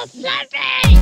It's so!